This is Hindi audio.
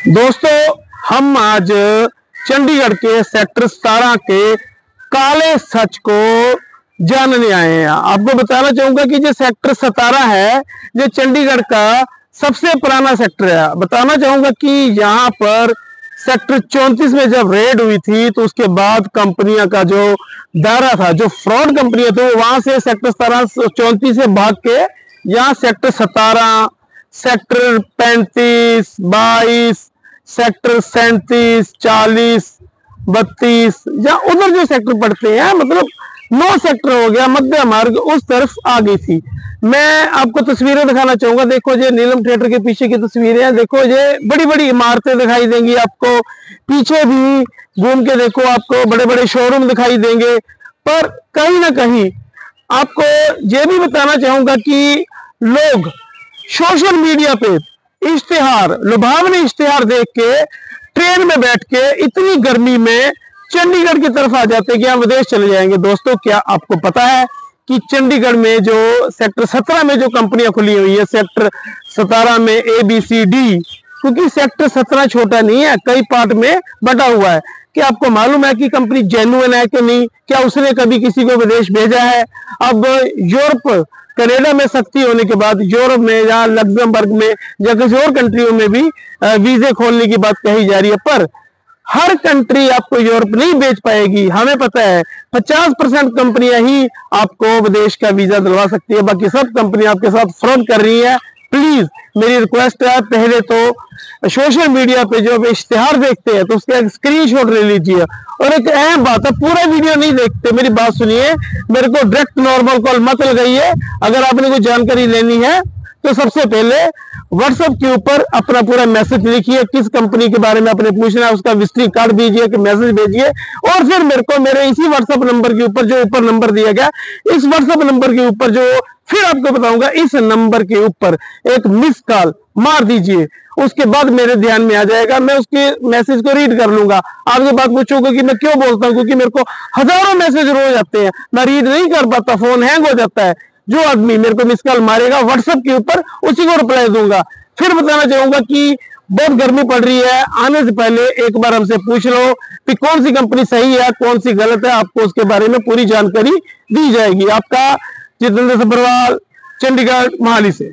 दोस्तों, हम आज चंडीगढ़ के सेक्टर सतारह के काले सच को जानने आए हैं। आपको बताना चाहूँगा कि जो सेक्टर सतारह है ये चंडीगढ़ का सबसे पुराना सेक्टर है, बताना चाहूँगा कि यहाँ पर सेक्टर चौंतीस में जब रेड हुई थी तो उसके बाद कंपनियाँ का जो दायरा था, जो फ्रॉड कंपनियाँ थी वहाँ से सेक्टर सतारह, चौंतीस से भाग के यहाँ सेक्टर सतारह, सेक्टर पैंतीस, बाईस सेक्टर सैतीस, चालीस, बत्तीस, या उधर जो सेक्टर पड़ते हैं मतलब नौ सेक्टर हो गया, मध्य मार्ग उस तरफ़ आ गई थी। मैं आपको तस्वीरें दिखाना चाहूँगा। देखो ये नीलम थिएटर के पीछे की तस्वीरें हैं। देखो ये बड़ी बड़ी इमारतें दिखाई देंगी आपको। पीछे भी घूम के देखो आपको बड़े बड़े शोरूम दिखाई देंगे। पर कहीं ना कहीं आपको ये भी बताना चाहूँगा कि लोग सोशल मीडिया पे इश्तेहार, लुभावने इश्तेहार देख के, ट्रेन में बैठ के इतनी गर्मी में चंडीगढ़ की तरफ़ आ जाते कि हम विदेश चले जाएँगे। दोस्तों, क्या आपको पता है कि चंडीगढ़ में जो सेक्टर सत्रह में जो कंपनियाँ खुली हुई है, सेक्टर सतारह में ए बी सी डी क्योंकि सेक्टर सत्रह छोटा नहीं है, कई पार्ट में बटा हुआ है। क्या आपको मालूम है कि कंपनी जेन्युन है कि नहीं? क्या उसने कभी किसी को विदेश भेजा है? अब यूरोप कनाडा में सख्ती होने के बाद यूरोप में या लग्जमबर्ग में या किसी और कंट्रियों में भी वीजे खोलने की बात कही जा रही है। पर हर कंट्री आपको यूरोप नहीं बेच पाएगी। हमें पता है 50 परसेंट कंपनियाँ ही आपको विदेश का वीज़ा दिलवा सकती है। बाकी सब कंपनियाँ आपके साथ फ्रॉड कर रही है। प्लीज़ मेरी रिक्वेस्ट है पहले तो सोशल मीडिया पे जो इश्तेहार देखते हैं तो उसके एक स्क्रीनशॉट ले लीजिए। और एक अहम बात है, पूरा वीडियो नहीं देखते, मेरी बात सुनिए। मेरे को डायरेक्ट नॉर्मल कॉल मत लगाइए, अगर आपने कोई जानकारी लेनी है तो सबसे पहले व्हाट्सएप के ऊपर अपना पूरा मैसेज लिखिए, किस कंपनी के बारे में अपने पूछना है, उसका विस्तृत कार्ड दीजिए कि मैसेज भेजिए, और फिर मेरे को, मेरे इसी व्हाट्सएप नंबर के ऊपर जो ऊपर नंबर दिया गया, इस व्हाट्सएप नंबर के ऊपर जो, फिर आपको बताऊँगा, इस नंबर के ऊपर एक मिस कॉल मार दीजिए। उसके बाद मेरे ध्यान में आ जाएगा, मैं उसके मैसेज को रीड कर लूँगा। आपसे बात पूछोगे कि मैं क्यों बोलता हूँ, क्योंकि मेरे को हज़ारों मैसेज रोज आते हैं, मैं रीड नहीं कर पाता फ़ोन हैंग हो जाता है। जो आदमी मेरे को मिस कॉल मारेगा व्हाट्सएप के ऊपर उसी को रिप्लाई दूँगा। फिर बताना चाहूँगा कि बहुत गर्मी पड़ रही है। आने से पहले एक बार हमसे पूछ लो कि कौन सी कंपनी सही है, कौन सी गलत है, आपको उसके बारे में पूरी जानकारी दी जाएगी। आपका जितेंद्र सब्रवाल चंडीगढ़, मोहाली से।